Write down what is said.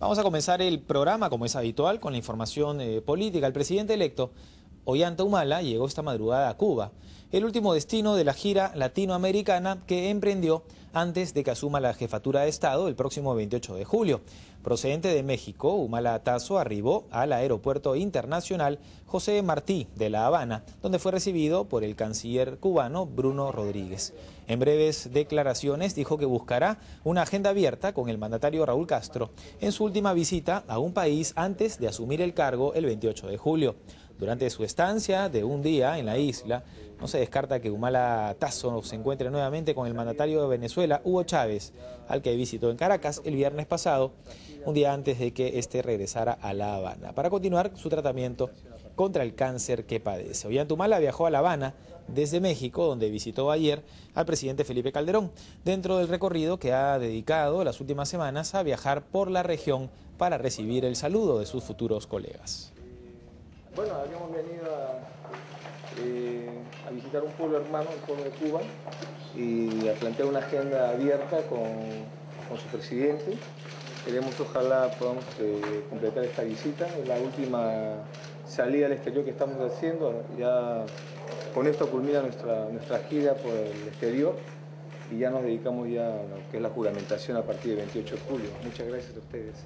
Vamos a comenzar el programa, como es habitual, con la información eh, política. El presidente electo, Ollanta Humala, llegó esta madrugada a Cuba, el último destino de la gira latinoamericana que emprendió antes de que asuma la jefatura de Estado el próximo 28 de julio. Procedente de México, Humala Tazo arribó al aeropuerto internacional José Martí de La Habana, donde fue recibido por el canciller cubano Bruno Rodríguez. En breves declaraciones dijo que buscará una agenda abierta con el mandatario Raúl Castro en su última visita a un país antes de asumir el cargo el 28 de julio. Durante su estancia de un día en la isla, no se descarta que Humala Tazo se encuentre nuevamente con el mandatario de Venezuela, Hugo Chávez, al que visitó en Caracas el viernes pasado, un día antes de que éste regresara a La Habana, para continuar su tratamiento contra el cáncer que padece. Humala viajó a La Habana desde México, donde visitó ayer al presidente Felipe Calderón, dentro del recorrido que ha dedicado las últimas semanas a viajar por la región para recibir el saludo de sus futuros colegas. Habíamos venido eh, a, visitar un pueblo hermano, el pueblo de Cuba, y a plantear una agenda abierta con, su presidente. Queremos ojalá podamos eh, completar esta visita, es la última salida al exterior que estamos haciendo, ya con esto culmina nuestra, nuestra gira por el exterior y ya nos dedicamos ya a lo que es la juramentación a partir del 28 de julio. Muchas gracias a ustedes.